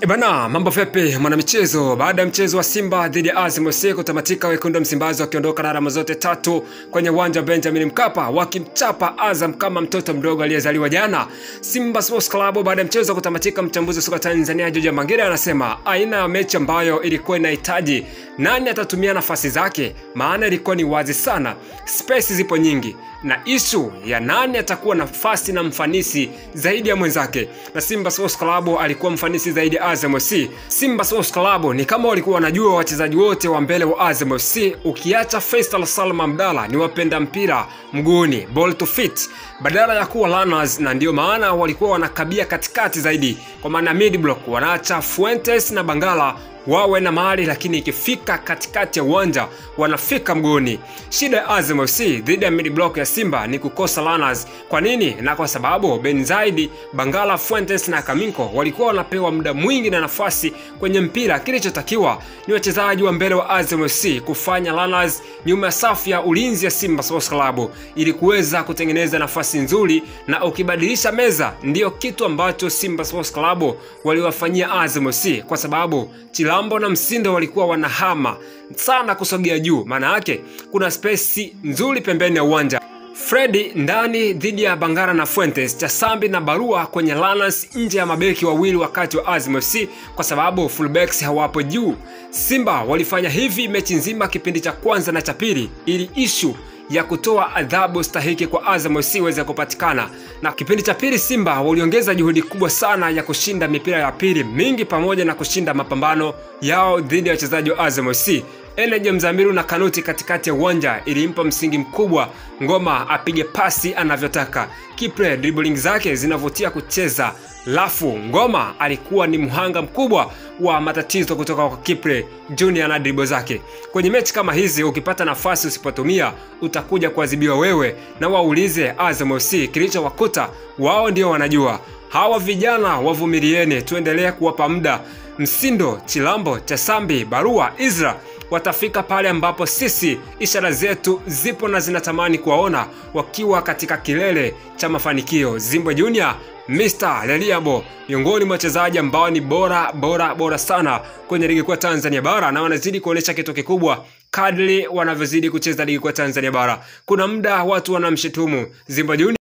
E bana, mambo vipi mwanamichezo? Baada ya mchezo wa Simba dhidi ya Azam FC kutamatika, wekundu Msimbazi wakiondoka na alama zote tatu kwenye uwanja wa Benjamin Mkapa wakimchapa Azam kama mtoto mdogo aliyezaliwa jana. Simba Sports Club baada ya mchezo kutamatika, mchambuzi wa soka Tanzania Joja Mangere anasema aina ya mechi ambayo ilikuwa inahitaji nani atatumia nafasi zake, maana ilikuwa ni wazi sana, space zipo nyingi na isu ya nani atakuwa nafasi na mfanisi zaidi ya mwenzake, na Simba Sports Club alikuwa mfanisi zaidi Azam FC. Simba Sports Club ni kama walikuwa wanajua wachezaji wote wa mbele wa Azam FC, ukiacha Faisal Salum Abdalla ni wapenda mpira mguuni, ball to fit. Badala ya kuwa runners, na ndio maana walikuwa wanakabia katikati zaidi, kwa maana mid block wanaacha Fuentes na Bangala wawe na mahali lakini ikifika katikati ya uwanja wanafika mguuni. Shida ya Azam FC dhidi ya mid block ya Simba ni kukosa runners. Kwa nini? Na kwa sababu Ben Zaidi, Bangala, Fuentes na Kaminko walikuwa wanapewa muda mwingi na nafasi kwenye mpira. Kilichotakiwa ni wachezaji wa mbele wa Azam FC kufanya runners nyuma ya safu ya ulinzi ya Simba Sports Club ili kuweza kutengeneza nafasi nzuri, na ukibadilisha meza ndiyo kitu ambacho Simba Sports Club waliwafanyia Azam FC kwa sababu Chilambo na Msindo walikuwa wanahama sana kusogea juu, maana yake kuna spesi nzuri pembeni ya uwanja. Fredi ndani dhidi ya Bangara na Fuentes, Chasambi na Barua kwenye Lanas nje ya mabeki wawili wakati wa Azam FC kwa sababu fullbacks hawapo juu. Simba walifanya hivi mechi nzima kipindi cha kwanza na cha pili ili ishu ya kutoa adhabu stahiki kwa Azam FC iweze kupatikana. Na kipindi cha pili Simba waliongeza juhudi kubwa sana ya kushinda mipira ya pili mingi pamoja na kushinda mapambano yao dhidi ya wachezaji wa Azam FC. Eneje Mzamiru na Kanuti katikati ya uwanja ilimpa msingi mkubwa Ngoma apige pasi anavyotaka. Kipre dribbling zake zinavutia kucheza, lafu Ngoma alikuwa ni mhanga mkubwa wa matatizo kutoka kwa Kipre Junior na dribo zake. Kwenye mechi kama hizi, ukipata nafasi usipotumia, utakuja kuadhibiwa wewe, na waulize Azam FC kilichowakuta wao, ndio wanajua. Hawa vijana wavumilieni, tuendelee kuwapa muda. Msindo, Chilambo, Chasambi, Barua, Izra watafika pale ambapo sisi ishara zetu zipo na zinatamani kuwaona wakiwa katika kilele cha mafanikio. Zimbo Junior, Mr Leliabo, miongoni mwa wachezaji ambao ni bora bora bora sana kwenye ligi kuu Tanzania bara na wanazidi kuonyesha kitu kikubwa kadri wanavyozidi kucheza ligi kuu Tanzania bara. Kuna muda watu wanamshutumu Zimbwe Junior